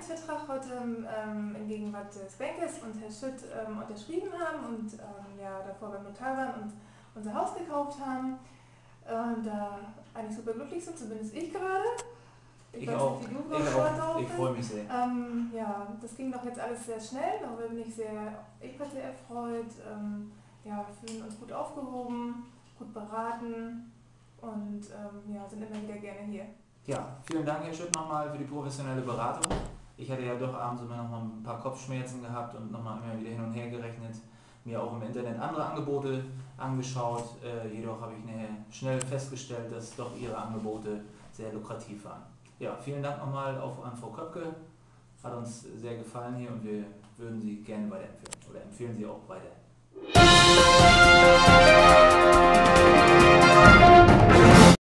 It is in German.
Arbeitsvertrag heute ähm, in Gegenwart des Bankers und Herr Schütt ähm, unterschrieben haben und ähm, ja, davor beim Notar waren und unser Haus gekauft haben. Äh, da eigentlich super glücklich sind, zumindest ich gerade. Ich, ich auch. Nicht, ich, auch. ich freue mich sehr. Ähm, ja, das ging doch jetzt alles sehr schnell, darüber bin ich sehr, ebenfalls sehr erfreut. Ähm, ja, fühlen uns gut aufgehoben, gut beraten und ähm, ja, sind immer wieder gerne hier. Ja, vielen Dank, Herr Schütt, nochmal für die professionelle Beratung. Ich hatte ja doch abends immer noch mal ein paar Kopfschmerzen gehabt und nochmal immer wieder hin und her gerechnet, mir auch im Internet andere Angebote angeschaut. Äh, jedoch habe ich schnell festgestellt, dass doch Ihre Angebote sehr lukrativ waren. Ja, vielen Dank nochmal auf, an Frau Köpke. Hat uns sehr gefallen hier und wir würden Sie gerne weiterempfehlen oder empfehlen Sie auch weiter.